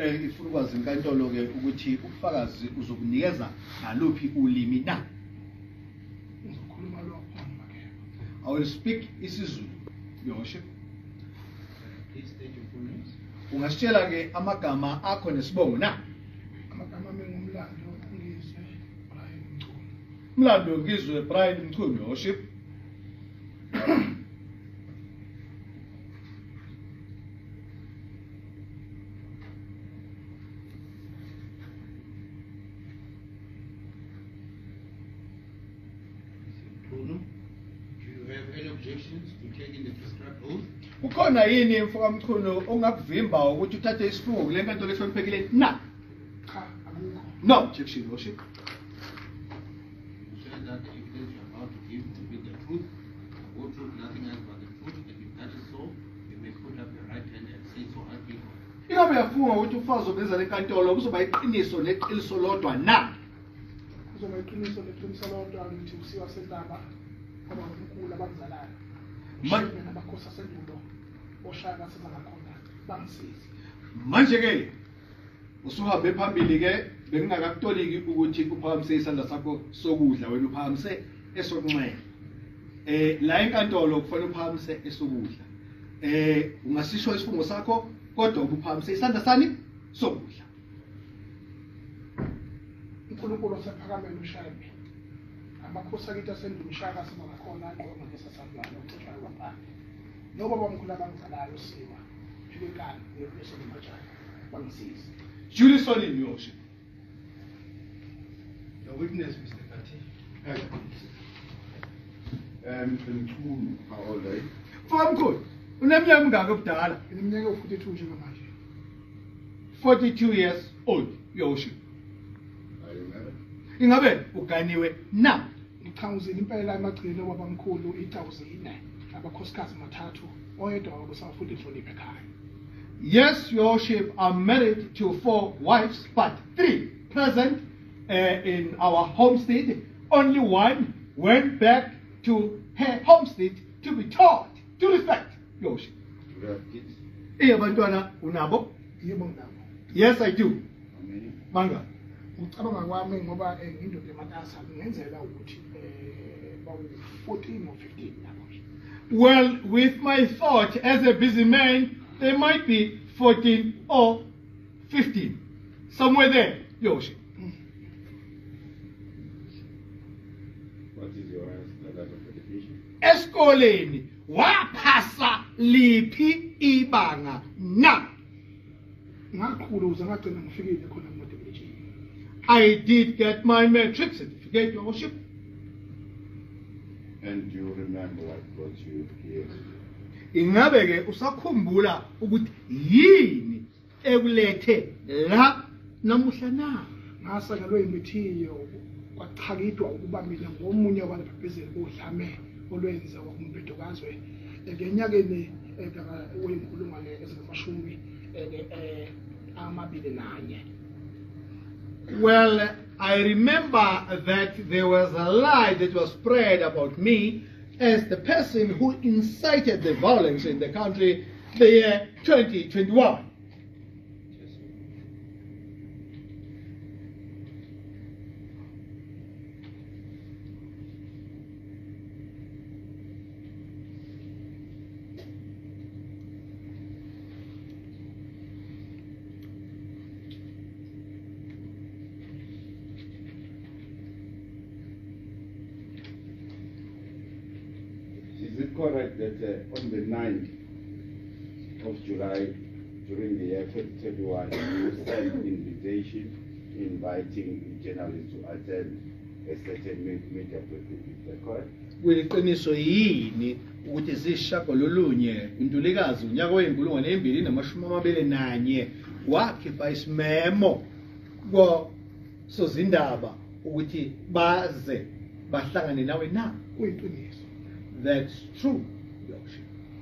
eh ifuna ukwazi inkantolo ke ukuthi ubufakazi uzokunikeza naluphi ulimi na. Ngizokhuluma lokho makeba I will speak isiZulu. Your worship Please state your full names. ungasitshela ke amagama akho nesibongo na? Amagama ami ngumlando ngizwe Brian Mchunu. Umlando ngizwe Brian Mchunu your worship ukhona yini mfoka mchunu ongakuvimba ukuthi uthathe isifungo kule nkantolo ehloniphekile na. Cha akukho. No objection worship ingabe uyafunga ukuthi ufazi obeza lenkantolo kuzoba iqiniso neqiniso lodwa na? Kuzoba iqiniso neqiniso lodwa ngithi usiwa sendaba kwabankulu abakuzalayo abakhosi asendulo. Oshaka sebangakhona bangisize manje ke usuhambe phambili ke bengingakakutoliki ukuthi uphakamise isandla sakho sokudla wena uphakamise esokunxele. Eh la enkantolo kufanele uphakamise esokudla. Eh ungasisho isifungo sakho kodwa ubuphakamise isandla sani sokudla. Unkulunkulu osephakameni ushabe amakhosi akithi asendulo ushaka sebangakhona aqoma ngesasandlwana ucishayo waphandle nobaba omkhulu abangizalayo siwa. Philekani nerevolution emajani bangisize julie solin yosho the witness mr kati um bengichulu how old are you? Famkhulu uneminyaka ungaka obudala ineminyaka ewu-42 njengamanje. 42 years old yosho ingabe uganiwe na? Ngichawuzile impela emagcini obabamkhulu i-1000 inani abakhosikazi mathathu oyedwa wabo sawufunda inhlonipho ekhaya Yes, Your Worship, I'm married to four wives, but three present uh, in our homestead. Only one went back to her homestead to be taught to respect Your Worship. Do you have kids? Eh, bantwana unabo? yebo nginabo Yes, I do. How many? Manga. ngicabanga kwami ngoba eh, ngiyindoda ematasa kungenzeka ukuthi um bawu-fourteen or fifteen nabo Well, with my thought as a busy man, they might be 14 or 15. Somewhere there, Your Worship. What is your standard of education? esikoleni waphasa liphi ibanga na ngakhula ukuze ngagcina ngifikile khona kunoteknolojini i did get my matric certificate your worship And you remember what brought you here? ingabe ke usakhumbula ukuthi yini ekulethe la namuhla na ngasekelwe imithiyo kwachakidwa ukuba mina ngomunye wababhebhezeli bodlame olwenza wakumbedokazwe ngenyakeni eh, wenkulungwane ezingamashumi eh, eh, amabili nanye well i remember that there was a lie that was spread about me as the person who incited the violence in the country the year 2021 that uh, on the 9th of July, during the year 2021, you sent invitation inviting journalists to attend a certain me- media briefing? Is that correct? kuliqiniso yini ukuthi zishagalolunye untulikazi unyaka weyinkulungwane embili namashumi amabili nanye wakhipha isimemo kosozindaba ukuthi baze bahlangane nawe na kuyiqiniso that's true.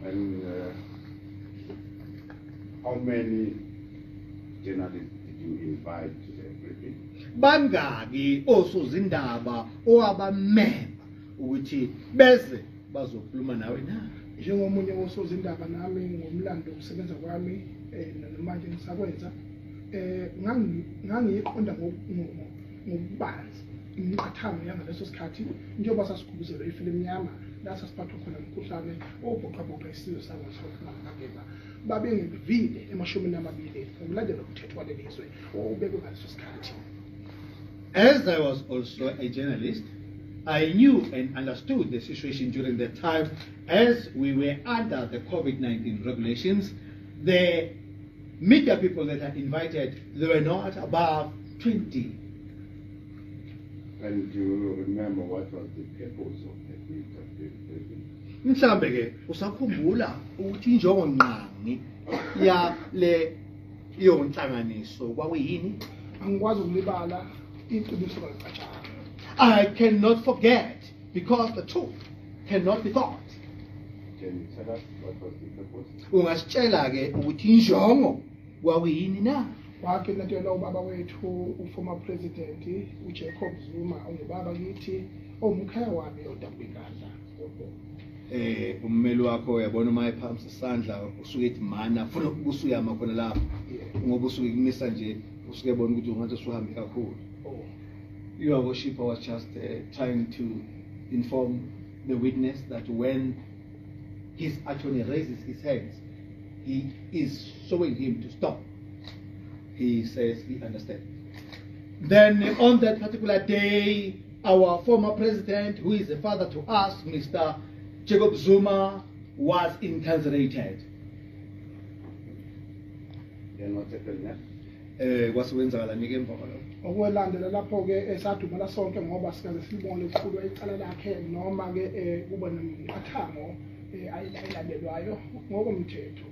And uh, how many journalists did you invite to the briefing? bangaki osozindaba owabamema ukuthi beze bazokhuluma nawe na njengomunye wosozindaba nami ngomlando ukusebenza kwami um namanje ngisakwenza eh ngangi ngangiyiqonda ngoku- ngoku- ngokubanzi sikhathi khona umkhuhlane obhuqabhuqa isizwe emashumini amabili ngaleso sikhathi As I was also a journalist, I knew and understood the situation during that time as we were under the COVID 19 regulations. The media people that are invited, they were not above 20. And you remember what was the purpose of that meeting? mhlambe ke usakhumbula ukuthi injongo nqangi ya le yonhlanganiso kwakuyini angikwazi ukulibala iqiniso kalicatshanga I cannot forget because the truth cannot be thought. Can you tell what was the purpose? Ungasitshela ke ukuthi injongo kwakuyini na? Wakhe lethelwa ubaba wethu uformer president ujacob zuma ongubaba kithi owumkhaya wami eh ummeli wakho uyabona uma ephamisa isandla usuke ethi mana funa khona lapho ngoba usuke kumisa nje usuke ebona ukuthi ungathi usuhambe kakhulu. Oh. Your worship was just uh, trying to inform the witness that when his attorney raises his hands he is showing him to stop he says he understands. Then on that particular day our former president who is a father to us mr jacob zuma was incarcerated. Then what happened next? eh kwasebenzakala-ke emva kwalokho. Okwelandela lapho-ke esadumela sonke ngoba sikaze silibone ukukhulwa icala lakhe noma-ke um kube nemiqathango um ayilandelwayo ngokomthetho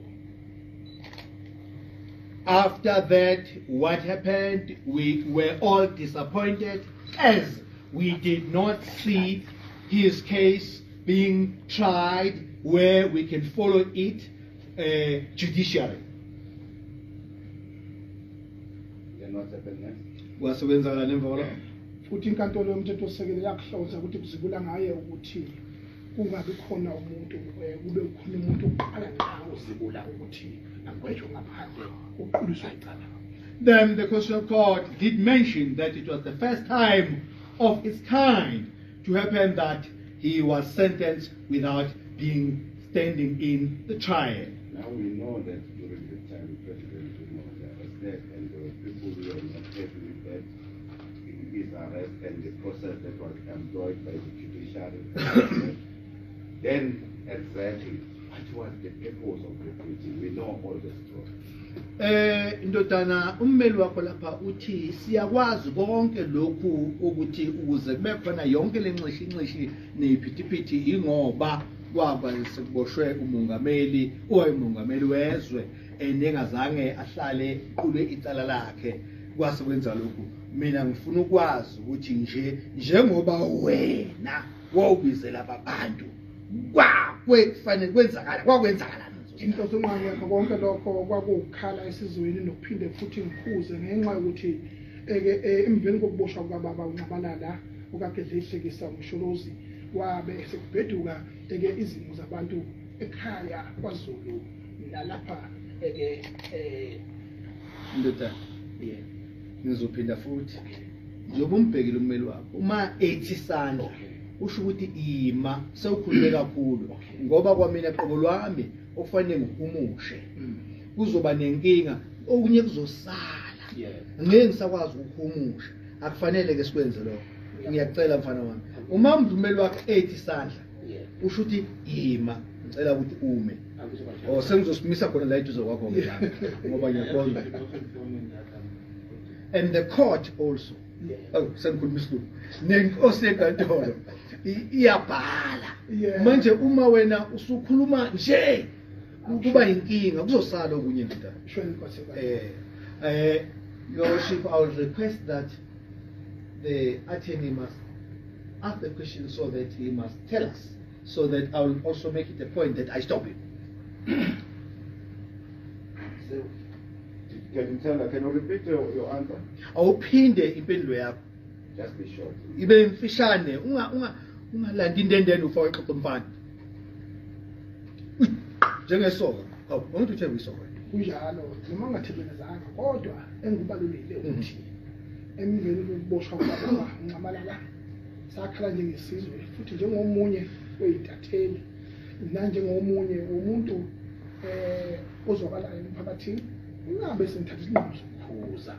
After that, what happened? We were all disappointed as we did not see his case being tried where we can follow it uh, judicially. Then what happened next? Kwasebenzakala emva kwalokho? futhi inkantolo yomthethosisekelo yakuhlonza ukuthi kuzibula ngaye ukuthi kungabi khona umuntu kube khona umuntu oqala ngawo uzibula ukuthi Then the Constitutional Court did mention that it was the first time of its kind to happen that he was sentenced without being standing in the trial. Now we know that during the time President Zuma was arrested and there were people who were not happy with that, in his arrest and the process that was employed by the judiciary. then exactly what was the purpose of the meeting? We know all the story. Eh indodana ummeli wakho lapha uthi siyakwazi konke lokhu ukuthi ukuze kube khona yonke lenxishi inxishi neyiphithiphithi ingoba kwaba sekuboshwe umongameli owayemongameli wezwe enengazange ahlale qulwe icala lakhe kwase kwenza lokhu mina ngifuna ukwazi ukuthi nje njengoba wena wawubizela ababantu kwakwe kufanele kwenzakala kwakwenzakala into sonqangi yakho konke lokho kwakuwukukhala esizweni nokuphinde futhi ngiphuze ngenxa yokuthi eke eh, emveni kokuboshwa kukababa uncabalala okade zihlekisa umsholozi wabe sekubheduka eke izimo zabantu ekhaya kwaZulu nalapha eke eh indoda yeah. ngizophinda futhi njengoba umbhekile ummeli wakho uma ethi isandla usho ukuthi ima sewukhulume kakhulu. Ngoba kwamina qobo lwami okufanele ngihumushe. Kuzoba nenkinga okunye kuzosala. Ngeke ngisakwazi ukuhumusha. Akufanele ke sikwenze lokho. Ngiyacela mfana wami. Uma umdlumeli wakhe ethi isandla usho ukuthi ima. Ngicela ukuthi ume. Oh sengizosimisa khona la eduze kwakho ngoba ngiyaqonda and the court also. Oh sengikhuluma isilungu. Nenkosi yenkantolo. Iyabhala. Manje uma wena usukhuluma nje kuba inkinga kuzosala okunye ndoda eh eh your worship i will request that the attorney must ask the question so that he must tell us so that i will also make it a point that i stop him. So, can you tell, can you repeat your, your answer? awuphinde impendulo yakho. Just be short. ibe mfishane unga unga ufake njengesoka awu awuthi uthemba isoka kunjalo noma ungathebelezanga kodwa engikubalulekile ukuthi emveni kokuboshwa kwababa Nxamalala sakhala njengesizwe futhi njengomunye wey'ntatheli nanjengomunye womuntu eh ozwakalayo emphakathini ingabe sengithatha isinqumo sokuphuza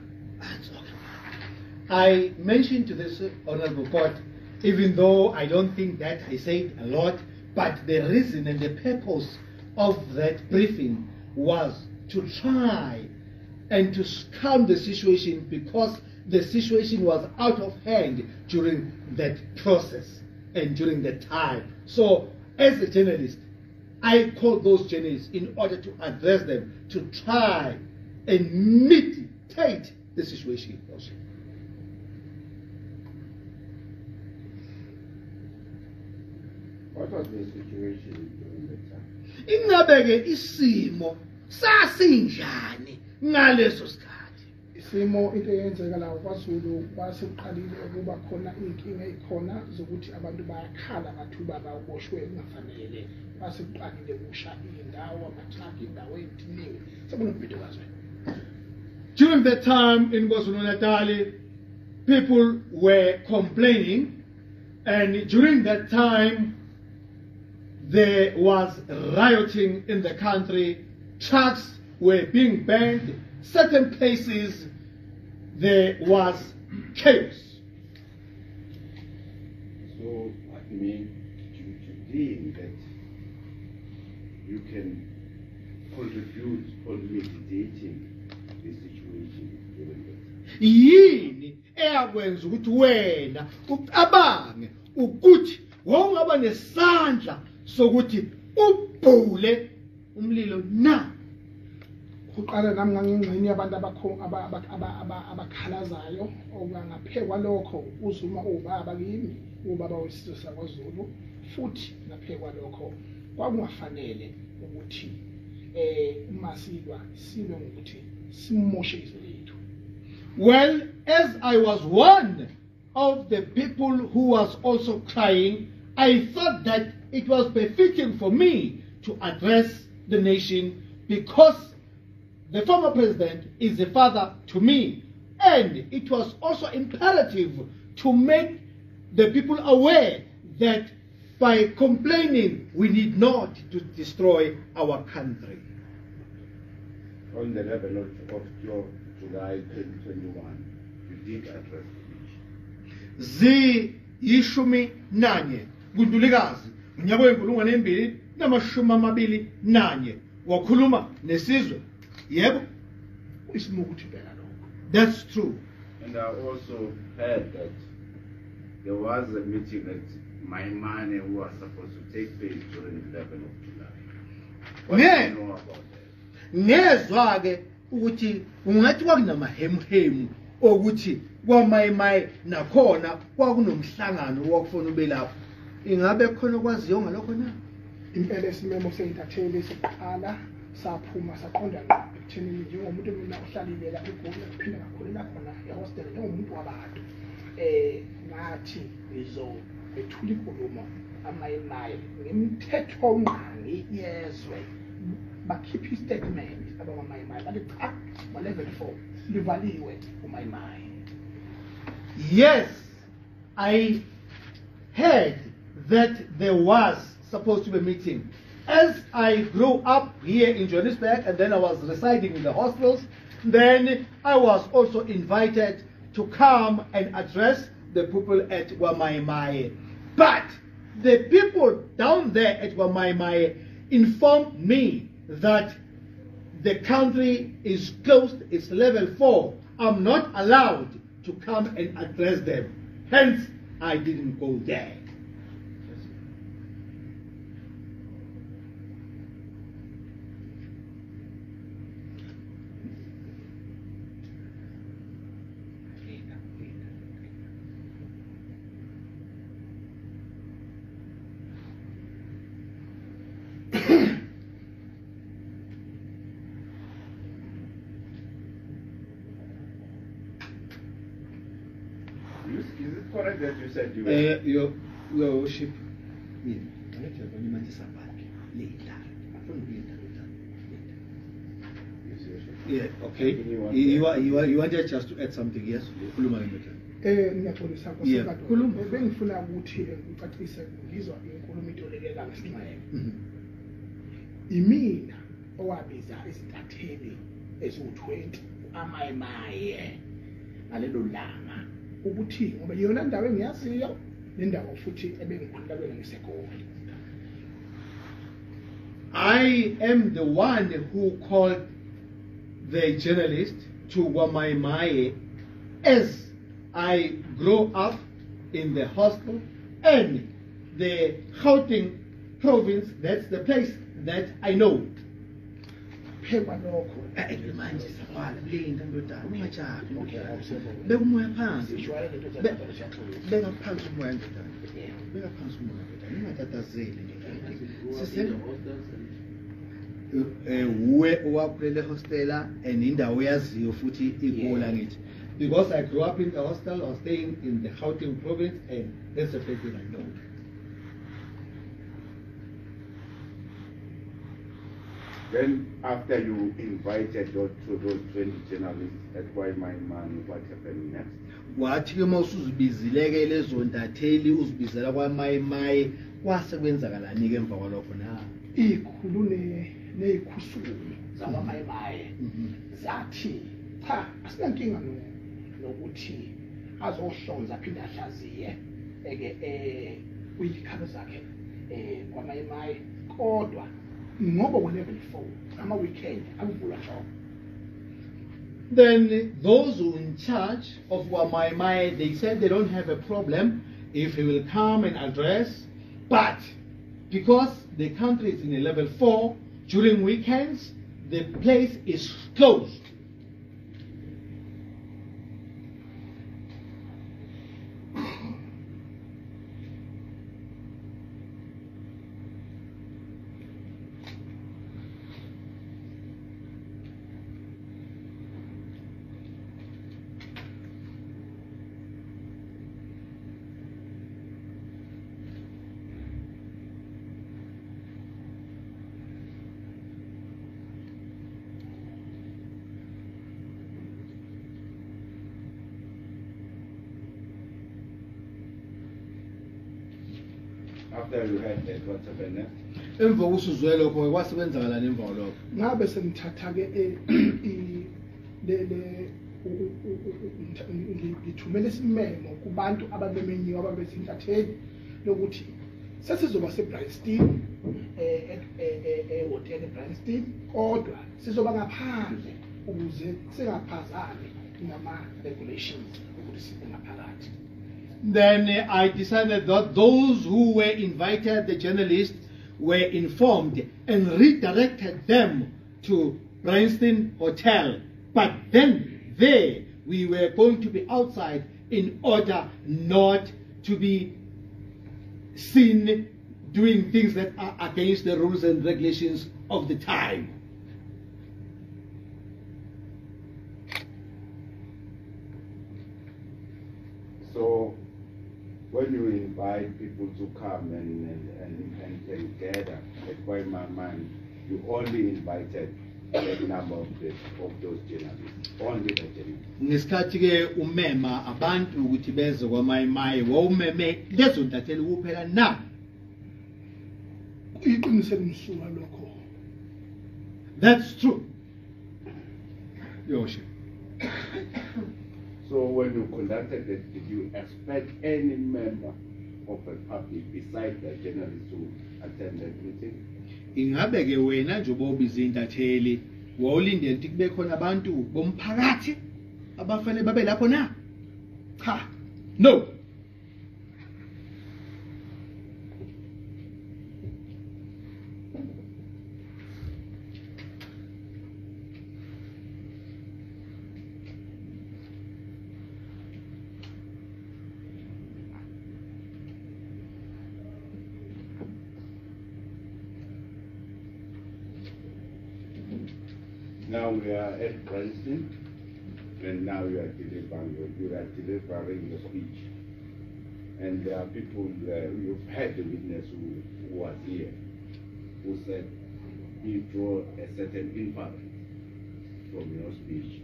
I mentioned to this honorable court, even though I don't think that I said a lot, but the reason and the purpose of that briefing was to try and to calm the situation because the situation was out of hand during that process and during that time. So, as a journalist, I called those journalists in order to address them to try and mitigate the situation. Also. What was the situation during that time? ingabe ke isimo sasinjani ngaleso sikhathi? Isimo into eyenzeka la kwaZulu kwasekuqalile ukuba khona inkinga ezikhona zokuthi abantu bayakhala mathuba baboshwe kungafanele. Kwasekuqalile kusha indawo amatraki indawo eziningi sekunombhedo kazwe during that time in KwaZulu-Natal people were complaining and during that time there was rioting in the country. Trucks were being burned certain places there was chaos. So, I mean, you deem that you can contribute on mitigating the situation during that yini eyakwenza ukuthi wena ucabange ukuthi wawungaba nesandla sokuthi ubhule umlilo na? Kuqala nami ngangingxenye yabantu abakho- aba- aba- aba- aba- abakhalazayo okungaphekwa lokho uzuma ubaba kimi ubaba wesizwe sakwaZulu futhi ngaphekwa lokho. Kwakungafanele ukuthi eh uma silwa silwe ngokuthi simoshe izwe lethu. Well, as I was one of the people who was also crying, I thought that it was befitting for me to address the nation because the former president is a father to me. And it was also imperative to make the people aware that by complaining, we need not to destroy our country. On the level of, of July 2021, you did address the issue. ziyishumi nanye unyaka wenkulungwane embili namashumi amabili nanye wakhuluma nesizwe yebo kuyisimo ukuthi bheka lokho that's true And I also heard that there was a meeting at Maimane who was supposed to take place during the 11th of July. What Yeah. do you know about that? ngezwa ke ukuthi ungathi kwakunamahemuhemu okuthi kwamayimayi nakhona kwakunomhlangano wakufuna ube lapho ingabe khona okwaziyo ngalokho na? Impela isimemo seyintatheli sokuqala saphuma saqonda ngqo. Ekuthenini njengomuntu mina uhlalile la egoli kuphinda ngakhulela khona ehostela njengomuntu wabantu. Eh ngathi ngizobethula inkulumo amayimayi ngemithethonqangi yezwe. Bakhipha istatement abamayimayi bathi cha ba-level four livaliwe umayimayi Yes, I heard that there was supposed to be a meeting. As I grew up here in Johannesburg and then I was residing in the hostels, then I was also invited to come and address the people at Wamaimai. But the people down there at Wamaimai informed me that the country is closed, it's level four. I'm not allowed to come and address them. Hence, I didn't go there. You, is it correct that you said you were Uh, your, your worship. Yeah. Angithi yabona imanje sabakhe. Leta. Afuna ukuyenda leta. Yeah, okay. Anyone You, you, there? wa- you, wa- you wanted just to add something, yes? Khuluma ke ndoda. Eh ngiyaxolisa Yeah, Nkosi khuluma. Eh, bengifuna ukuthi eh, ngicacise ngizwa inkulumo itolekeka ngesinxele. Mhm. Imina owabiza izintatheli eziwu-20 amayimaye ngalelo langa ukuthi ngoba yona ndawo engiyaziyo nendawo futhi ebengikhulula kwena ngiseGoli. I am the one who called the journalist to Wamaimae as I grow up in the hostel and the Gauteng province, that's the place that I know. Phekwa lokho Eh, manje sawala linda ndodana ungajahi Okay, beka umoya phansi sijwayele into Be- zakho siyaxolisa. beka phansi umoya Yeah. beka phansi umoya ungatatazeli ndodana in Sisele- the hostels and uwe owakhulela ehostela and indawo yaziyo futhi ngithi. Because I grew up in the hostel or staying in the Gauteng province and that's the place that I know. Then after you invited those, to those 20 journalists at Why My Man, what happened next? wathi ke uma usuzibizileke lezo ntatheli uzibizela kwamayimaye kwase kwenzakalani ke emva kwalokho na ikhulu ne- ney'khusulu zakwamayimaye Mhm. zathi cha asinankinga no- nokuthi azohlonza aphinde ahlaziye eke eh kuyikhabe zakhe eh kwamayimaye kodwa ngoba ku-level four ama-weekend akuvulwa nshoko Then those who in charge of Wamaimai, they said they don't have a problem if he will come and address, but because the country is in a level four, during weekends, the place is closed. after you heard that what happened next emva kokuzuzwe lokho ke kwasebenzakalana emva lokho ngabe sengithatha ke eh, le le ngithumela isimemo kubantu ababemenyiwa ababezintatheli lokuthi sesizoba seBryanston eh, eh, eh ehotel eBryanston kodwa sizoba ngaphandle ukuze singaphazani ngama regulations ukuthi sibe ngaphakathi. Then uh, I decided that those who were invited, the journalists, were informed and redirected them to Bryanston Hotel. But then there we were going to be outside in order not to be seen doing things that are against the rules and regulations of the time. So when you invite people to come and, and, and, and, and gather at Why My Man, you only invited a number of, the, of those journalists, only the journalists. ngesikhathi ke umema abantu ukuthi beze kwamayimayi wawumeme lezo ntatheli kuphela na? Iqiniso elimsulwa lokho. That's true. Yoshe So when you conducted it, did you expect any member of the public besides the journalists who attended the meeting? ingabe ke wena nje bobiza intatheli wawulindele ukuthi kube khona abantu bomphakathi abafanele babe lapho na? Cha no! At and now you are delivering, you are delivering the speech. And there are people, uh, you've had the witness who, who was here, who said he drew a certain inference from your speech,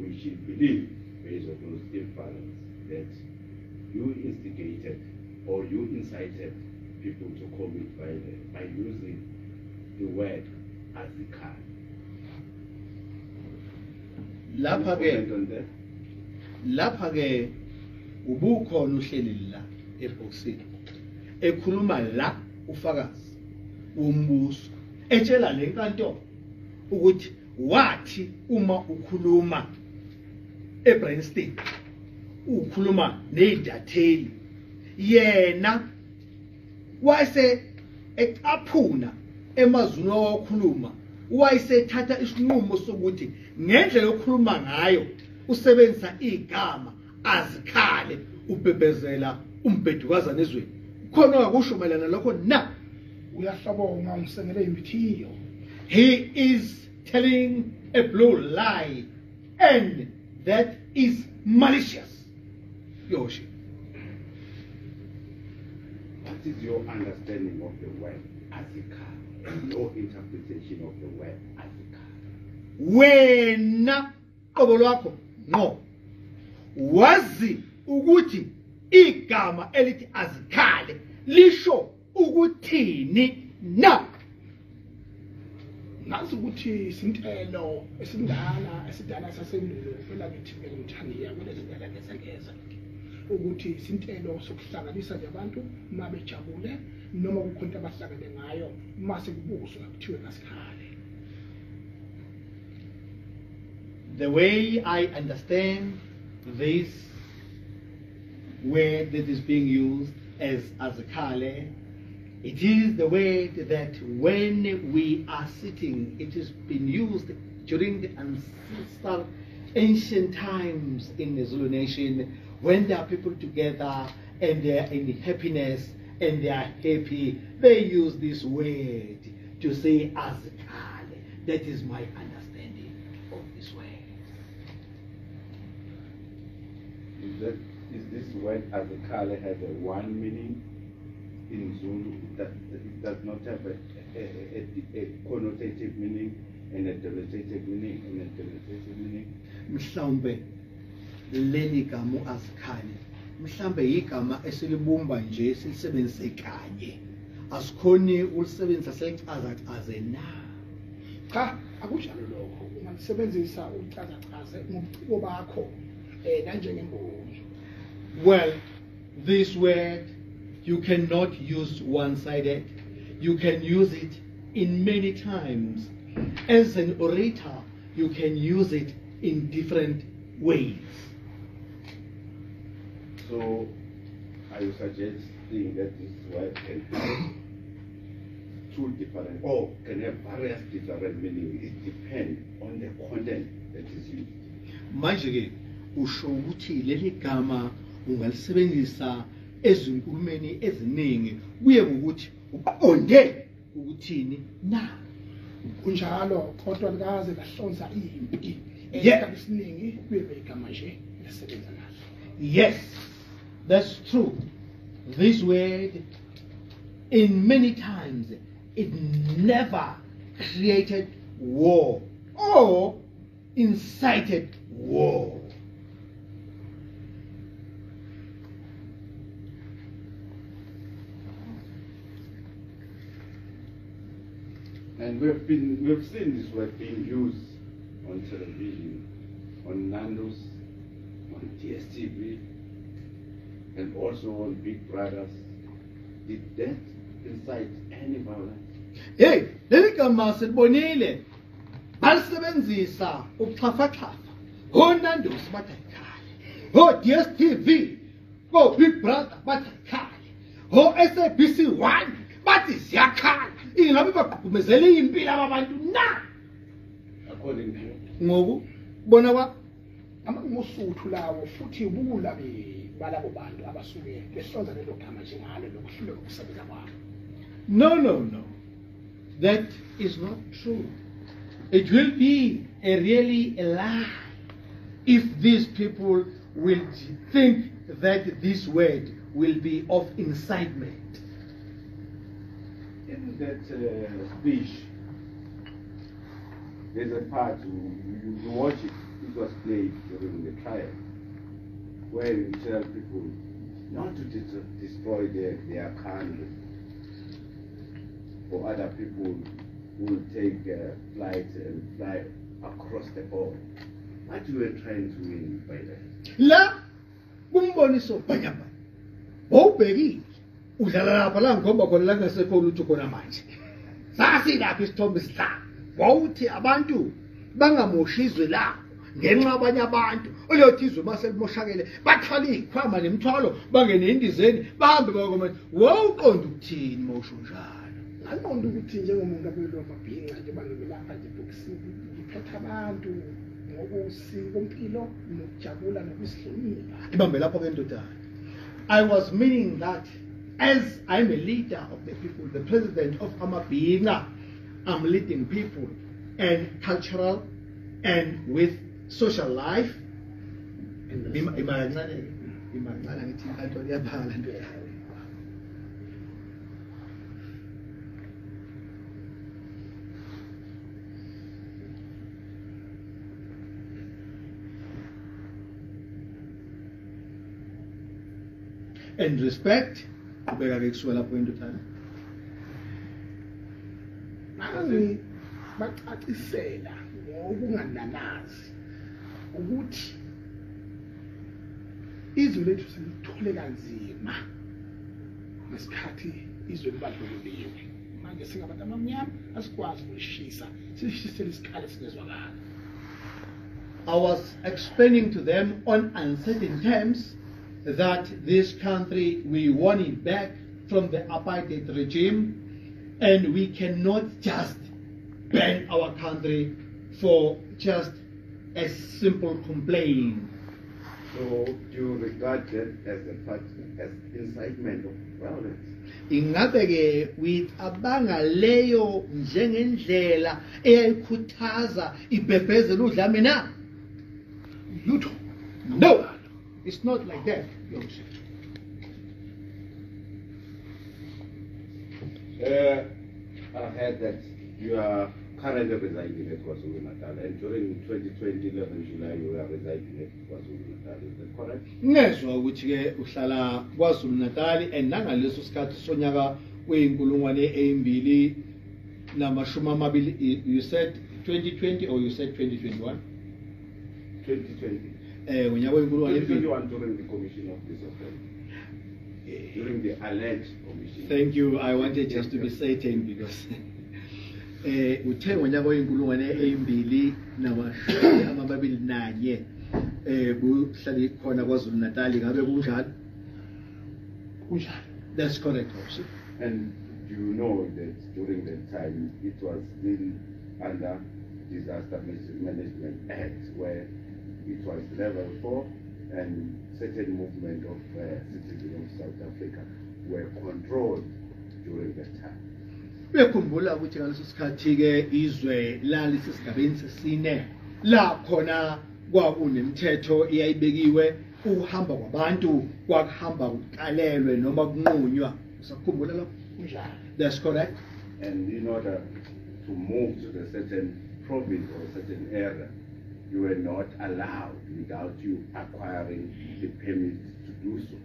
we should believe, based on those inference, that you instigated or you incited people to commit violence by using the word azikhan. lapha ke Comment on that? lapha ke ubukhona uhleli la ebhokisini ekhuluma la ufakazi wombuso etshela lenkantolo ukuthi wathi uma ukhuluma eBrainstein ukhuluma nezintatheli yena wase ecaphuna emazweni wawakhuluma wayesethatha isinqumo sokuthi ngendlela yokukhuluma ngayo usebenzisa igama azikhale ubhebhezela umbhedukazana ezweni. Khona ngakusho mayelana lokho na? Uyahlobonga ungisengele imithiyo he is telling a blue lie and that is malicious. Yoshi. What is your understanding of the word azikhan your interpretation of the word wena qobo lwakho no. Wazi ukuthi igama elithi azikhale lisho ukuthini na? Ngazi ukuthi isintelo esindala esidala sasendulo phela kithi ke ngithaniya kulezi ndlela ngezengeza ukuthi sokuhlanganisa nje abantu uma bejabule noma kukhonto abahlangane ngayo uma sekubuswa kuthiwe ngasikhale the way I understand this word that is being used as azikale, it is the word that when we are sitting, it has been used during the ancestral ancient times in the Zulu nation when there are people together and they are in happiness and they are happy. They use this word to say azikale. That is my understanding of this word. Is that is this word azikale has a one meaning in Zulu? Does, it does not have a, a, a, a connotative meaning and a denotative meaning and a denotative meaning. mhlawumbe leli gama mhlawumbe igama esilibumba nje silisebenzise kanye. Asikhoni ulisebenzisa na? Cha akunjalo lokho. Ngobuciko bakho um nanjengembongi well this word you cannot use one-sided. You can use it in many times. As an orator you can use it in different ways So, are you suggesting that this word can have two different, or can have various different meanings? It depends on the content that is used. manje ke usho ukuthi leli gama ungalisebenzisa ezinkulumeni eziningi kuye ngokuthi uqonde ukuthini na kunjalo kodwa likaze lahlonza impi Yeah. esikhathi esiningi kuye igama nje lisebenza nazo yes that's true. This word in many times it never created war or incited war. And we've been, we've seen this word being used on television, on Nando's, on DSTV, and also Big Brothers. Did that incite any violence? hey leli gama silibonile. Balisebenzisa ubuxhafaxhafa onandos bathi ayikhali. O-dstv ko-big brother bathi ayikhali. O-sabc one bathi ziyakhala ingabe bagqugqumezele impilo aba bantu na? You? ngokubona kwakho amangusuthu lawo futhi ubula be- balabo bantu abasuke behlonza lelo gama njengalo lokuhluleka ukusebenza kwabo No, no, no. That is not true. It will be a really a lie if these people will think that this word will be of incitement. In that uh, speech, there's a part, you, you, you watch it, it was played during the trial, where you tell people not to destroy their, their country. For other people will take uh, flights and fly across the border. What you were trying to mean by that? la kumboniso bhanyabhanya wawubhekile udlala lapha la ngikhomba khona la kungasekho lutho khona manje sasilapho isithombe sihlanu wawuthi abantu bangamoshi izwe labo ngenxa abanye abantu. Oyothi izwe mase limoshakele. Bathwale iy'khwama nemithwalo bangene endizeni bahambe wawuqonda ukuthini mawusho njalo? Ngaqonda ukuthi wamabhinqa nje nje ebhokisini ngiphethe abantu nokujabula nokuzihlonipha. Ibambe lapho-ke ndodana i was meaning that as i'm a leader of the people the president of amabhinga i'm leading people and cultural and with social life. Ima- ima kancane ima kancane angithi inkantolo iyaphala nto yayo and respect ubeka-ke kusuka lapho endodana nangi bacacisela ngokungananazi ukuthi izwe lethu kanzima ngesikhathi izwe libandlululiwe manje singabantu abamnyama asikwazi ukulishisa singezwakala I was explaining to them on uncertain terms that this country, we won it back from the apartheid regime, and we cannot just ban our country for just a simple complaint. So you regard that as a part, as incitement of violence? ingabe ke uyicabanga leyo njengendlela eyayikhuthaza ibhebhezela udlame na lutho no it's not like that Yomsi. Uh, I heard that you are currently residing at KwaZulu Natal, and during 2020 11 July you were residing at KwaZulu Natal. Is that correct? ngezwa ukuthi-ke uhlala kwazulu natali and nangaleso sikhathi sonyaka weyinkulungwane eyimbili namashumi amabili you said 2020 or you said 2021 2020. eh ngonyaka weyinkulungwane eyimbili 2021 during the commission of this offense. During the alleged commission. thank you i wanted just to be certain because eh uthe ngonyaka weyinkulungwane eyimbili namashumi amabili nanye eh buhlali khona kwazulu natali ngabe kunjalo? Kunjalo. That's correct also And you know that during that time it was still under Disaster Management Act where it was level four and certain movement of uh, citizens of South Africa were controlled during that time. Uyakhumbula ukuthi ngaleso sikhathi-ke izwe lalisesigabeni sesine la khona kwakunemithetho eyayibekiwe ukuhamba kwabantu kwakuhamba kuqalelwe noma kunqunywa. Usakhumbula kunjalo. That's correct. And in order to move to the certain province or certain area, you were not allowed without you acquiring the permit to do so.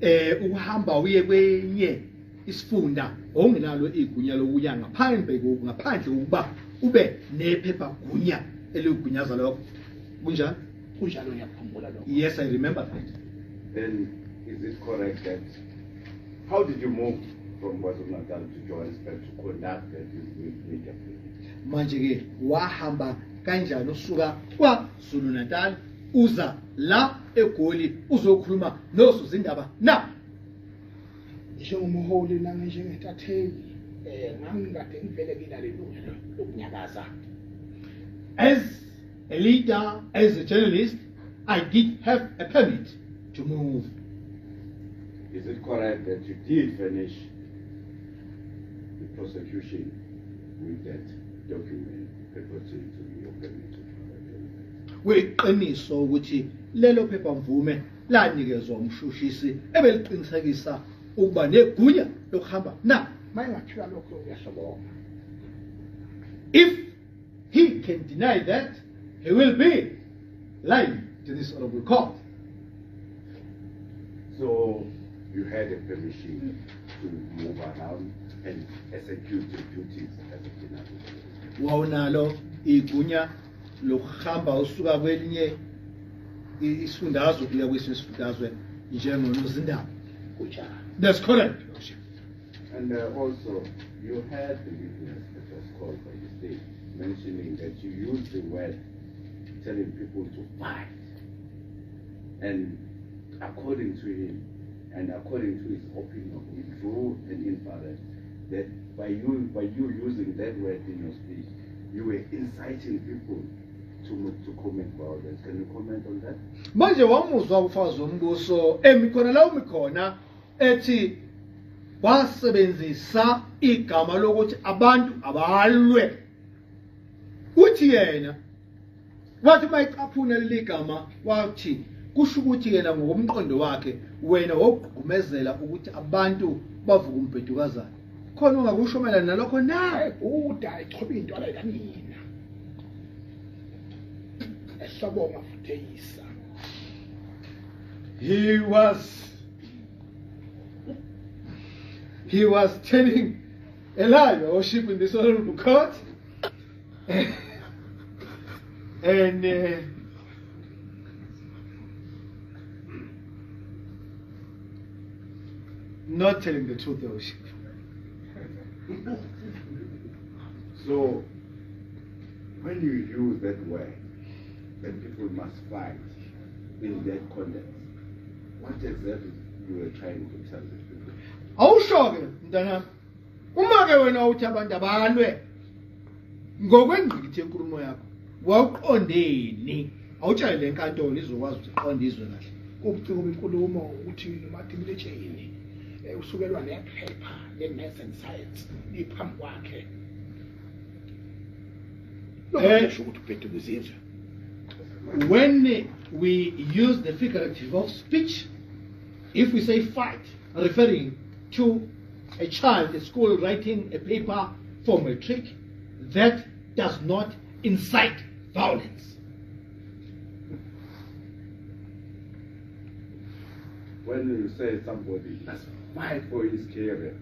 eh ukuhamba uye kwenye isifunda ongenalo igunya lokuya ngaphandle koku ngaphandle kokuba ube nephepha gunya eligunyaza lokho. Kunjani? Kunjalo ngiyakukhumbula lokho. Yes i remember that. Then is it correct that how did you move from KwaZulu Natal to Johannesburg to conduct that media briefing? manje ke wahamba kanjani usuka kwaZulu Natal uza la eGoli uzokhuluma nosuzindaba na njengomholi nangenjengentatheli um ngangikade ngivele lokunyakaza as a leader as a journalist i did have a permit to move. Is it correct that you did finish the prosecution with that document purporting to be your permit to kweqiniso ukuthi lelo phepha mvume lanikezwa umshushisi ebeliqinisekisa ukuba negunya lokuhamba na uma lokho uyahlobonga if he can deny that, he will be lying to this honorable court. So you had a permission to move around and execute your duties as a general secretary. wawunalo igunya lokuhamba usuka kwelinye i- isifundazwe kuya kwesinye isifundazwe njengonozindaba kunjalo that's correct And uh, also, you had the witness that was called by the state mentioning that you used the word telling people to fight. And according to him, and according to his opinion, we drew an inference that by you by you using that word in your speech, you were inciting people to to commit violence. Can you comment on that? manje wamuzwa umfazi wombuso emi khona la umi khona ethi wasebenzisa igama lokuthi abantu abalwe. Uthi yena wathi mayicaphuna leli gama wathi kusho ukuthi yena ngokomqondo wakhe wena wogqugqumezela ukuthi abantu bavuke umbhedukazana. Khona ungakusho mayelana nalokho na ayibhuda ichobe into la kanina. Ehlobonga futhi eyisa he was he was telling a lie your worship in this honorable court and uh, not telling the truth your worship So, when you use that word, that people must fight in that context, what exactly you were trying to tell awusho-ke mntanami uma-ke wena uthi abantu abalwe. Ngokwengqikithi yenkulumo yakho wawuqondeni. Awutshale le nkantolo izokwazi ukuthi iqonde izwe kahle. Ubuciko benkulumo ukuthi nomatikuletsheni um usukelwa nephepha le-maths and science liphambi kwakhe. Eh. lokho ukuthi ubheduka izizwe when we use the figurative of speech, if we say fight, referring to a child at school writing a paper for matric, that does not incite violence. When you say somebody must fight for his career,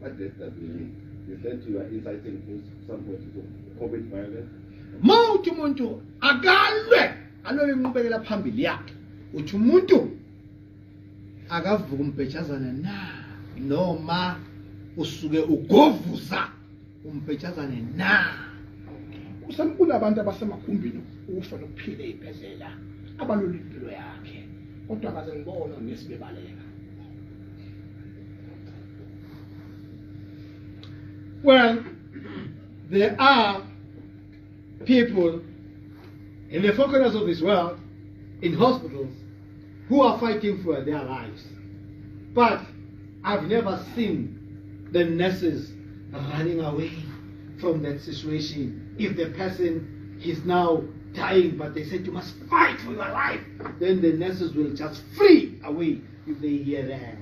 what does that mean? Is that you are inciting somebody to commit violence? ma uthi umuntu akalwe alwele inqubekela phambili yakhe uthi umuntu akavuka umbhejazana na noma usuke ugovuza na? Abantu nokuphila yakhe. Kodwa nesibebaleka Well, there are people in the four corners of this world, in hospitals, who are fighting for their lives. But I've never seen the nurses running away from that situation. If the person is now dying, but they said you must fight for your life, then the nurses will just flee away if they hear that.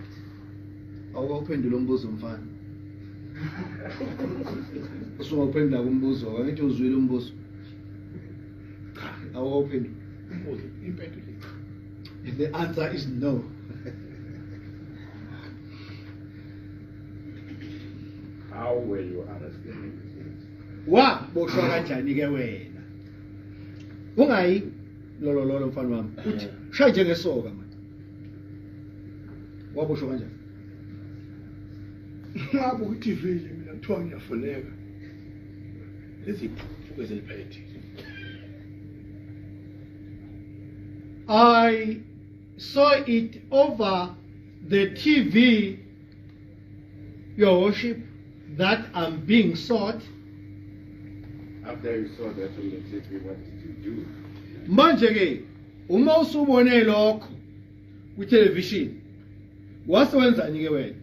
awukawuphendula umbuzo mfana. Usungawuphendula kumbuzo wangithi uzwile umbuzo. Awukawuphendula oh, umbuzo impendulo the answer is no How were you arrested in this case? waboshwa kanjani mm. ke wena. Ungayi lolo lolo mfana wami. Mm. Uthi shaya njengesoka manje. Waboshwa kanjani ngabuka i-tv nje mina kuthiwa ngiyafuneka. Lezi phuphu eziliphethe I saw it over the TV, Your Worship, that I'm being sought. After you saw that on the TV, what did you do? Manje ke uma usubone lokho kutelevision wasewenzani ke wena?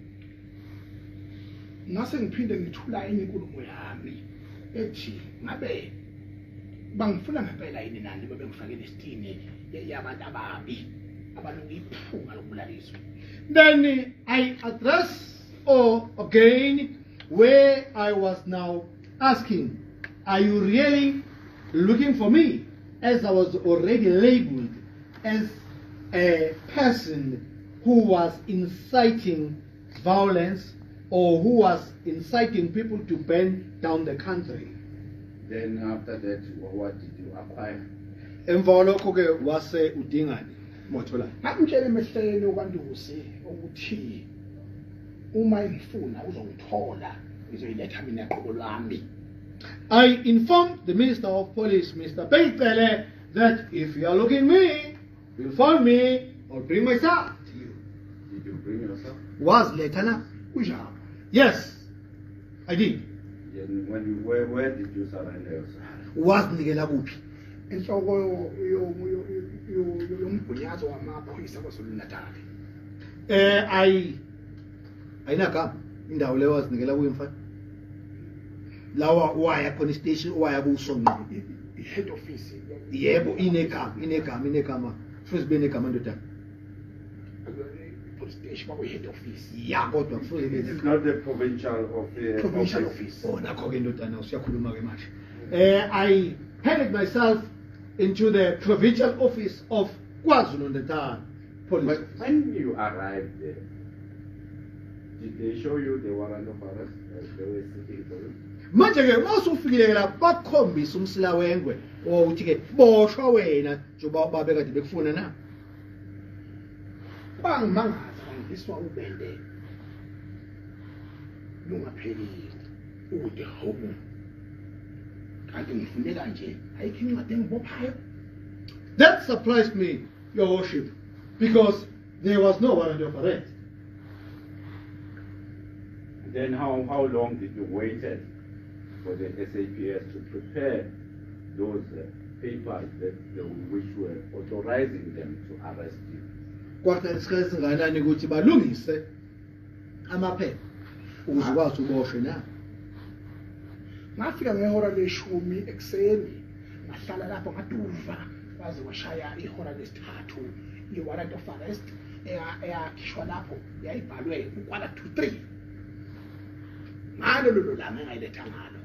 ngase ngiphinde ngithula enye inkulumo yami ethi ngabe bangifuna ngempela yini nani bebengifakele isitini yabantu ababi abaloku iphunga lokubulaliswa Then I address or again where I was now asking, are you really looking for me as I was already labeled as a person who was inciting violence or who was inciting people to burn down the country. Then after that, wh- what did you acquire? emva kwalokho ke wase udingani motholani ngakutshela emehlweni okwandusi ukuthi uma ngifuna uzongithola izoyiletha mina eqolo lami I informed the Minister of Police, Mr. Bheki Cele, that if you are looking me, you'll find me, I'll bring myself to you. Did you bring yourself? Was Letana? kunjalo Yes, I did. And when you, where, where did you surrender yourself? Was Nigela Bupi. inhloko yo- yo- yo- yo- yo- yomgunyazo wamaphoyisa kwazulu natali Eh, I ayinagama indawo leyo wazinikela kuyo mfana. Lawa waya khona istation waya kuso i-head office yebo inegama inegama inegama. Futhi sibe negama ndodana police station kwakuyi-head office. Ya kodwa kufuze This kube is not the provincial of the provincial office. office. Oh, nakho-ke ndodana usiyakhuluma-ke manje. Eh i headed myself into the provincial office of kwazulu-natal police. But when you arrived there, manje-ke uma usufikile-ke la bakhombisa umsila wengwe owuthi-ke boshwa wena njengoba babe kade bekufuna na? Bangimangaza bangiviswa ubende. Lungaphelile. Ude hawu kanti ngifuneka nje ayikho incwadi engibophayo. That surprised me your worship because there was no warrant of arrest Then how, how long did you waited for the SAPS to prepare those uh, papers that they, which were authorizing them to arrest you? kwathatha isikhathi esingakanani ukuthi balungise amaphepha ukuze ukwazi uboshwe na? Ngafika ngehora leshumi ekuseni ngahlala lapho ngaduva kwaze kwashaya ihora lesithathu i-warrant of arrest eyakhishwa lapho yayibhalwe ukwala to three ngalo lolo langa engayiletha ngalo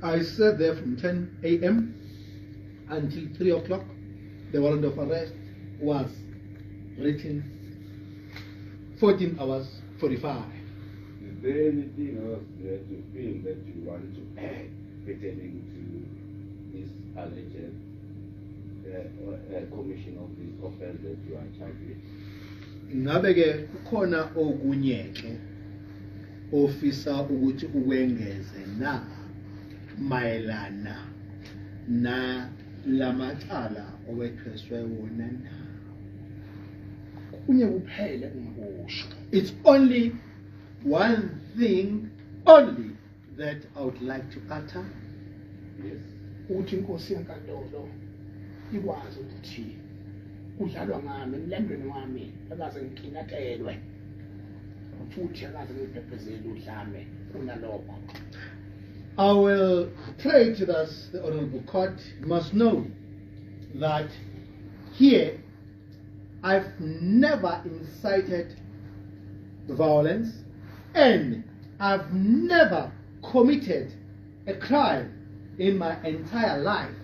I sat there from 10 a.m. until 3 o'clock. The warrant of arrest was written 14 hours 45. Is there anything else that you feel that you want to add pertaining to this alleged uh, uh, commission of this offense that you are charged with? ngabe ke kukhona okunye ke ofisa ukuthi ukwengeze na mayelana na lamacala owethweswe wona na? Kunye kuphele umbuso it's only one thing only that i would like to utter. Yes. ukuthi inkosi yenkantolo ikwazi ukuthi kudlalwa ngami emlandweni wami akaze ngiqinatelwe to us, the Honorable Court. Must know that here I've never incited violence and I've never committed a crime in my entire life.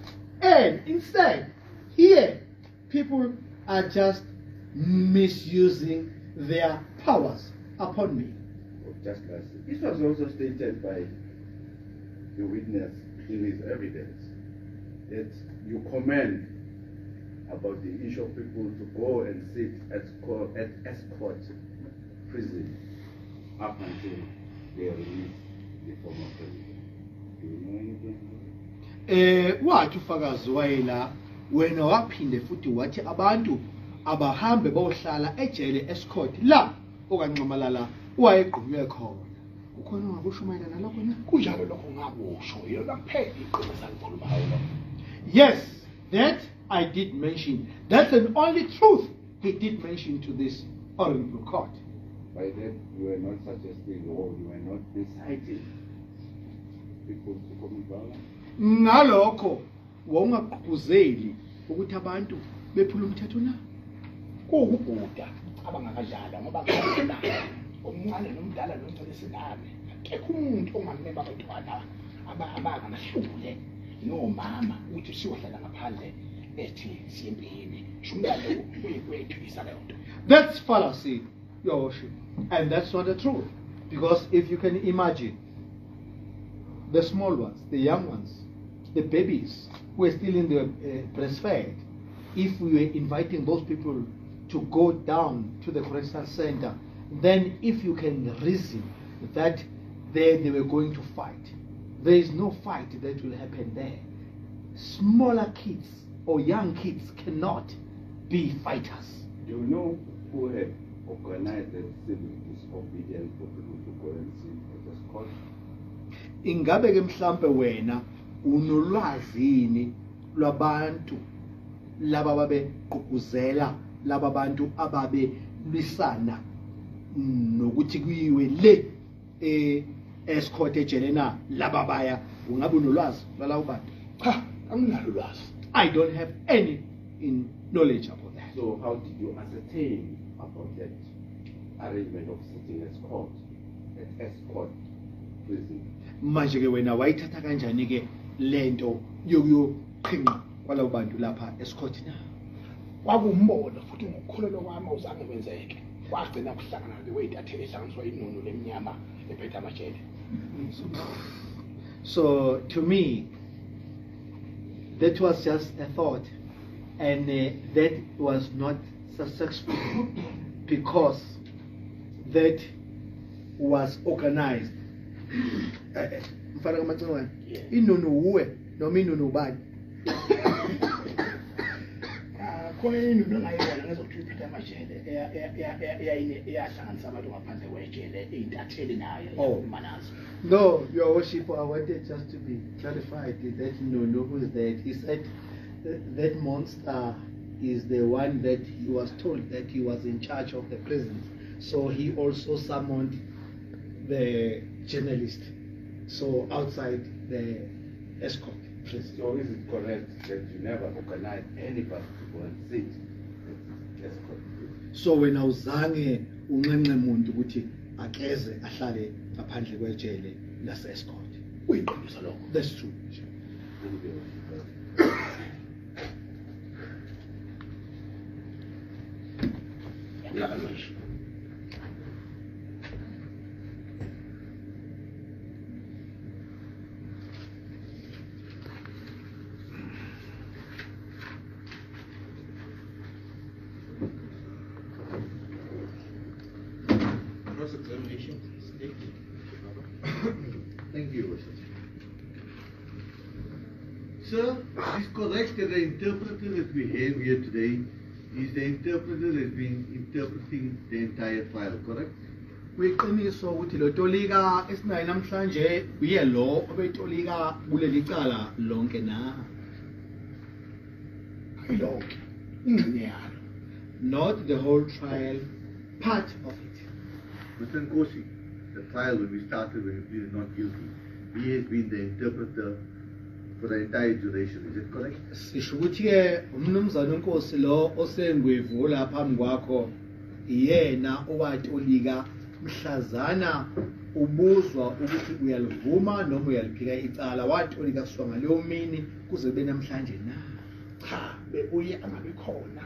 And instead, here people are just misusing their powers upon me. just last. This was also stated by the witness in his evidence that you comment about the issue of people to go and sit at, at Estcourt prison up until they release the former president. Do you know anything? eh wathi ufakazi wayela wena waphinde futhi wathi abantu abahambe bohlala ejele Estcourt la wayegqunywe khona. Ukhona ongakusho mayelana nalokho na? Kunjalo lokho ngakusho. Yilo lakuphela iqiniso alikhulumayo lo yes that i did mention. That's the only truth he did mention to this honorable court. By that, you were not suggesting or you were not inciting people to commit violence. ngalokho wawungagqugquzeli ukuthi abantu bephula umthetho na kuwukubhuda abangakadlala ngoba omncane nomdala nomncane akekho umuntu ongamneba abantwana abangamahlule nomama ukuthi siyohlala ngaphandle ethi siyempini shumlalo uyiphikisa leyo nto That's fallacy, Your Worship. And that's not the truth. Because if you can imagine, the small ones, the young ones, the babies who are still in the uh, breastfed, if we were inviting those people to go down to the correctional center, then if you can reason that there they were going to fight, there is no fight that will happen there. Smaller kids or young kids cannot be fighters. Do you know who had organized that civil disobedience for people to go and sit at the court? ingabe ke mhlambe wena unolwazini lwabantu laba babegqugquzela laba bantu ababe lwisana nokuthi kuyiwe le eh escort ejele na laba baya ungabe unolwazi lwalawo bantu? Cha anginalo ulwazi. I don't have any in knowledge about that. So how did you ascertain about that arrangement of sitting as court at escort prison? manje ke wena wayithatha kanjani ke lento yokuyoqhinqa kwalabo bantu lapha escort na? Kwakuwumbono futhi ngokukholelwa kwami awuzange wenzeke kwagcina kuhlangana le wey'ntatheli ehlanganiswa inunu lemnyama ephethe amajele So to me, that was just a thought, and uh, that was not successful because that was organized. Eh, eh, mfana kaMancane, inunu uwe noma inunu ubani Eyahlanganisa abantu ngaphandle kwejele nayo Oh. yakhuluma nazo No, Your Worship, I wanted just to be clarified that Nono who is that. He said that, that monster is the one that he was told that he was in charge of the prisons. So he also summoned the journalist. So outside the Estcourt prison. So is it correct that you never organized anybody to go and sit at Estcourt prison? So when awuzange unqenqe muntu ukuthi akeze ahlale ngaphandle kwejele lase Estcourt. kuyiqiniso lokho That's true. Thank you. yakalweshi Cross-examination, state. Thank you, Worship. Sir, it is correct that the interpreter that we have here today is the interpreter that's been interpreting the entire file, correct? kuyiqiniso ukuthi lo tolika esinayo namhlanje uye lo obetolika kuleli cala lonke na ayilonke ingxenye yalo not the whole trial part of it Mr. Nkosi, the trial when we started, when he pleaded not guilty, he has been the interpreter for the entire duration, is it correct? sisho ukuthi-ke umnumzane unkosi lo osengwevula phambi kwakho yena owatolika mhlazana ubuzwa ukuthi uyalivuma noma uyaliphika icala. Watolika kusukwa ngaleyo mini kuze kube namhlanje na? Cha bebuye angabi khona.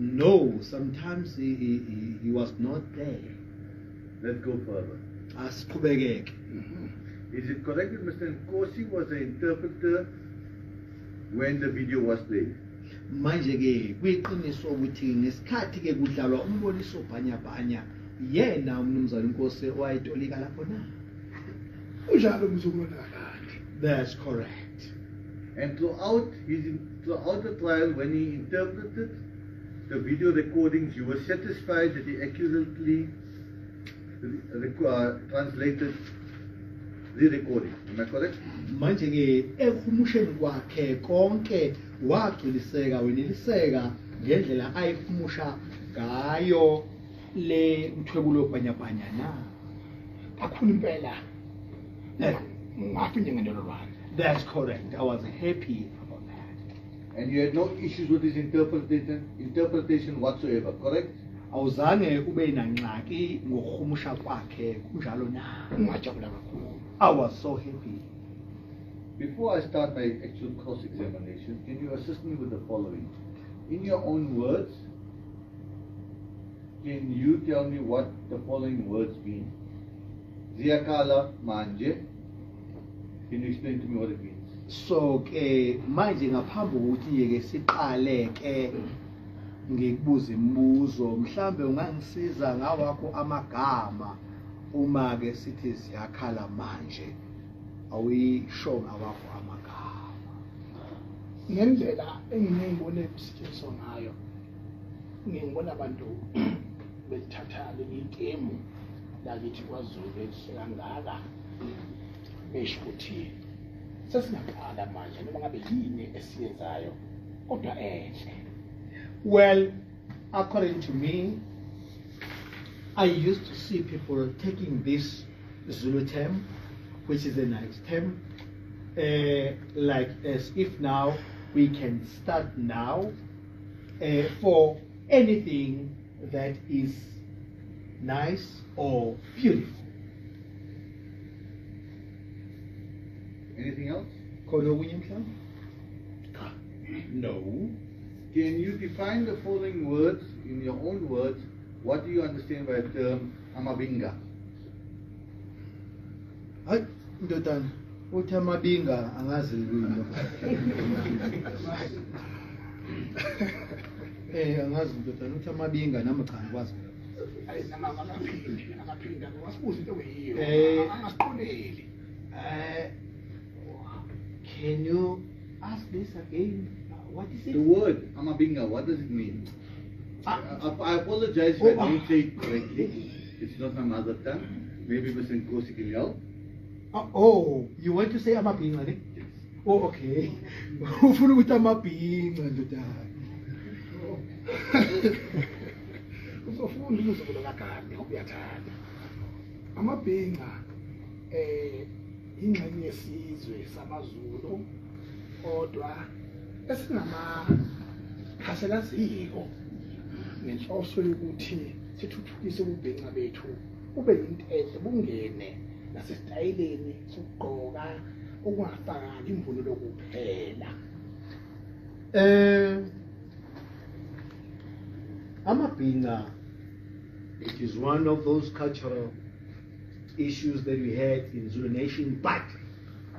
No sometimes he, he, he, he was not there. Let's go further. asiqhubekeke mm-hmm. Is it correct that Mr. Nkosi was the interpreter when the video was played? manje ke kuyiqiniso ukuthi ngesikhathi ke kudlalwa umboniso bhanyabhanya yena umnumzane inkosi owayetolika lapho na kunjalo kuzokubonakalani that's correct And throughout his throughout the trial, when he interpreted the video recordings, you were satisfied that he accurately uh, translated the recording. Am I correct? manje ke ekuhumusheni kwakhe konke wagculiseka weneliseka ngendlela ayihumusha ngayo le mthwekulo bhanyabhanya na kakhulu impela ngafinye ngendolo lwami that's correct i was happy about that And you had no issues with his interpretation interpretation whatsoever. Correct? awuzange ube nangxaki ngokuhumusha kwakhe kunjalo na ngingajabula kakhulu i was so happy before I start my actual cross-examination, can you assist me with the following? In your own words, can you tell me what the following words mean? Ziyakala manje. Can you explain to me what it means? so ke manje ngaphambi kokuthi ke siqale ke ngikubuza imibuzo mhlambe ungangisiza ngawakho amagama uma ke sithi siyakhala manje awuyisho ngawakho amagama. Ngendlela engingibone kusetshenziswa ngayo ngibona abantu belithatha leli temu lakithi kwaZulu elihle kangaka besho ukuthi sesingaqala manje noma ngabe yini esiyenzayo kodwa enhle. Well according to me i used to see people taking this zulu term which is a nice term uh, like as if now we can start now uh, for anything that is nice or beautiful. Anything else? Khona okunye? No. Can you define the following words in your own words? What do you understand by the term amabinga? Hayi ndodana uthi amabinga angazi yini. Eh angazi ndodana uthi amabinga nami cha ngikwazi. ayi nama amaphindi amaphindi akasibuzi into beyiyo Eh. angasiqondeli Uh, can you ask this again? Uh, What is it? The word amabinga, what does it mean? I, Ah. I apologize if I Oh, ah. don't say it correctly. It's not my mother tongue. Maybe Mr. Nkosi can help. Uh, oh, you want to say amabinga ne? Oh, okay. Ufuna ukuthi amabinga ndodana. uzofunda umzukulo kagani uyathanda amabhinga eh ingxenye yesizwe samazulu kodwa esingamakhashelaziko ngenhloso yokuthi sithuthukise ububhinca bethu bube yinto enhle bungene nasesitayileni sokugqoka imvunulo kuphela Uh, amabinga, it is one of those cultural issues that we had in Zulu Nation, but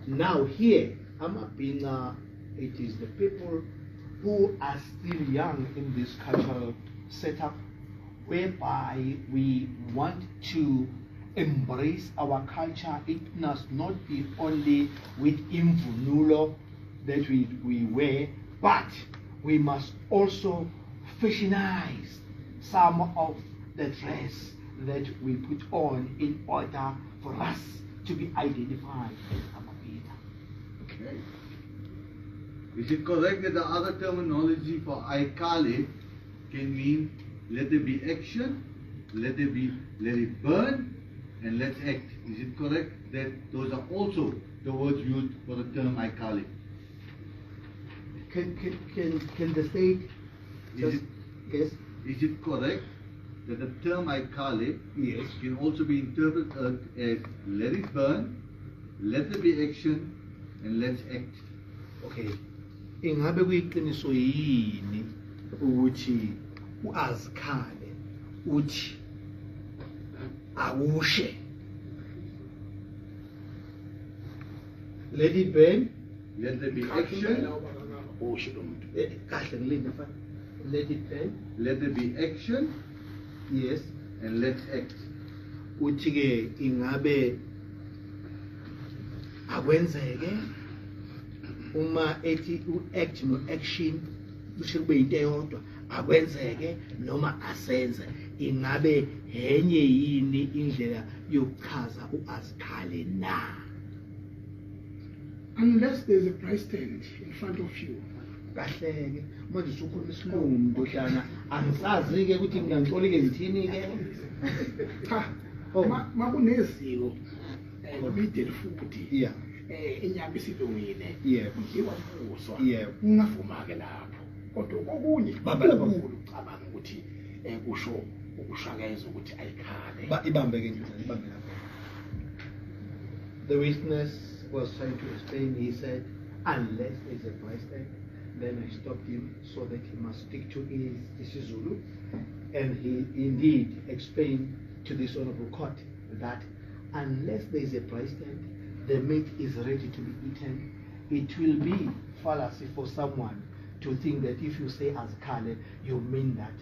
now here, amabinga, it is the people who are still young in this cultural setup, whereby we want to embrace our culture. It must not be only with imvunulo that we, we wear, but we must also fashionize some of the dress that we put on in order for us to be identified as Amabita. Okay. Is it correct that the other terminology for aikale can mean let there be action, let there be let it burn, and let's act? Is it correct that those are also the words used for the term aikale? Can, can, can, can the state Is it, yes, is it correct that the term aikale yes, can also be interpreted as let it burn, let there be action, and let's act? okay. Ingabe kuyiqiniso yini ukuthi uazikhale uthi awushe. Let it burn Let there be action, usho lo muntu Eh, kahle ngilinde mfana let it burn let there be action, yes. And let's act. uthi ke ingabe akwenzeke uma ethi u-act no-action kusho kube yinto eyodwa akwenzeke noma asenze. Ingabe henye yini indlela yokuchaza u-azikhale na? Unless there's a price stand in front of you. Kahleke manje usukhuluma isilungu mntohlana angisazi-ke ukuthi ngiyangixoli-ke ngithini-ke? Cha Oh. ma- kuneziko eh, nomideli futhi Yeah. eh inyama isilungile kudliwa kubuswa Yebo. ngingavuma-ke lapho kodwa kokunye Bamba lapha. kukhulu ucabanga ukuthi um kusho ukushakeza ukuthi ayikhale Ba- ibambe ibambe lapho the witness was trying to explain, he said, unless there's a bystander, then I stopped him so that he must stick to his isiZulu. And he indeed explained to this honorable court that unless there is a bystander, the meat is ready to be eaten. It will be fallacy for someone to think that if you say as Kale, you mean that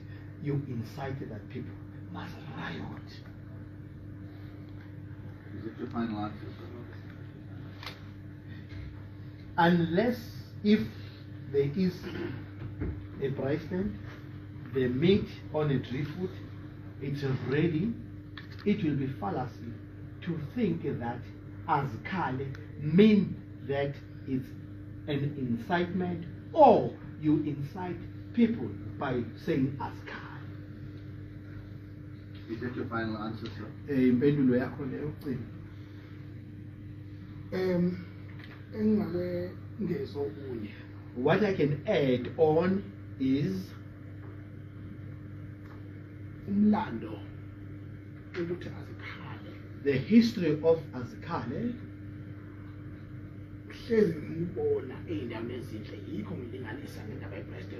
you incited that people must riot. Is it your final answer, unless if there is a bystand, the meat on a driftwood, it's ready, it will be fallacy to think that as Kale mean that it's an incitement or you incite people by saying as Kale. Is that your final answer, sir? Impendulo yakho leyo Cima. um engingake ngezo kunye What I can add on is umlando ukuthi azikhale the history of Azikhale ey'ndaweni ezinhle yikho ngilinganisa ngendaba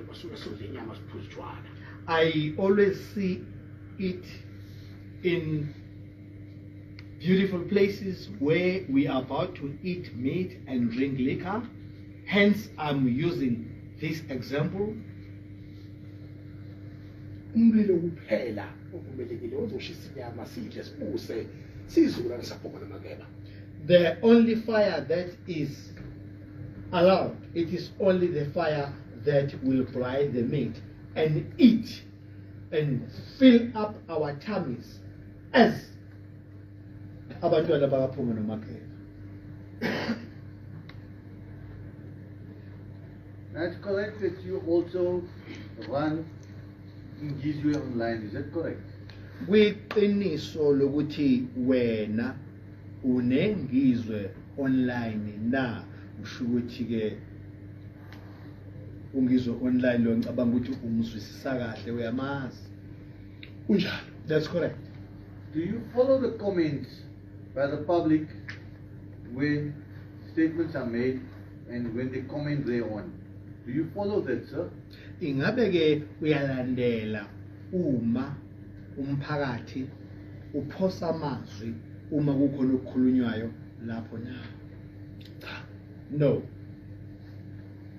basuke sodla inyama siphuza utshwala I always see it in beautiful places where we are about to eat meat and drink liquor. Hence, I'm using this example. umlilo kuphela ovumelekile ozoshisa inyama sidle sibuse sizula ngisaphuma namakeba The only fire that is allowed, it is only the fire that will fry the meat and eat and fill up our tummies as abantwana bakaphuma nomakeba. That's correct that you also run Ngizwe online, is that correct? Kwiqiniso lokuthi wena unengizwe online na usho ukuthi ke ungizwe online lo ngicabanga ukuthi umzwisisa kahle uyamazi kunjalo that's correct Do you follow the comments by the public when statements are made and when they comment thereon? Do you follow that, sir? ingabe ke uyalandela uma umphakathi uphosa amazwi uma kukhona okukhulunywayo lapho na cha no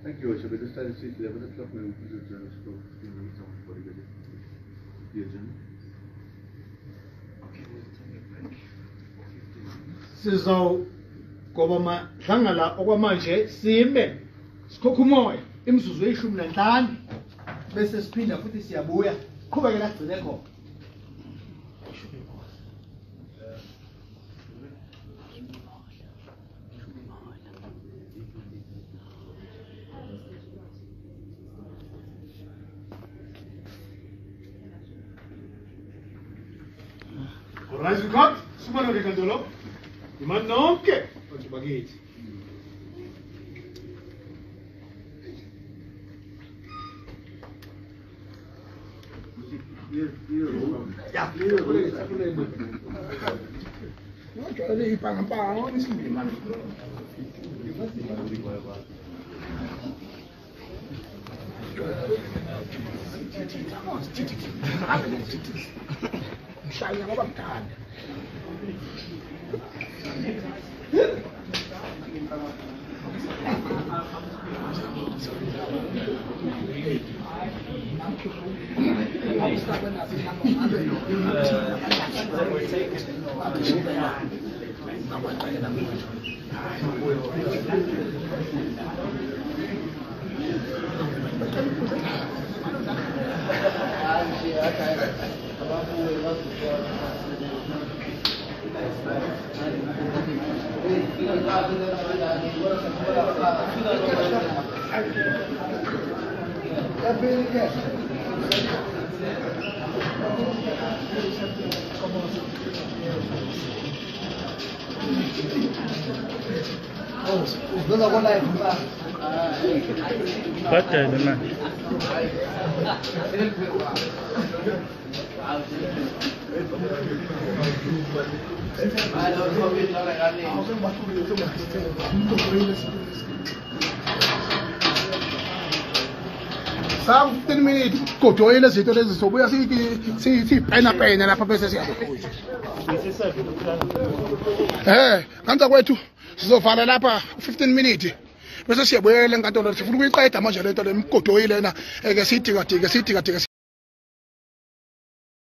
Thank you, Worship. At this time, it's 11 o'clock. May we please adjourn for 15 minutes on before we get the agenda. sizogoba madlangala okwamanje sime sikhokha umoya imizuzu eyishumi nanhlanu bese siphinda futhi siyabuya qhubekela agcine khona Mazukat semua nak dekat dulu. Di mana okey? Bagi itu. Ya, boleh tak boleh. Macam ada ipang-ipang di sini. Vamos, sair na batalha. Man. saku 15 minutes godoyile izinto lezi sobuya siyipena pena lapha bese siyaphuza eh kanza kwethu sizovala lapha 15 minutes. Bese siyabuyela enkantolo. Sifuna ukuyiqeda manje lento le mgodoyile na eke siyidika dika siyidika dika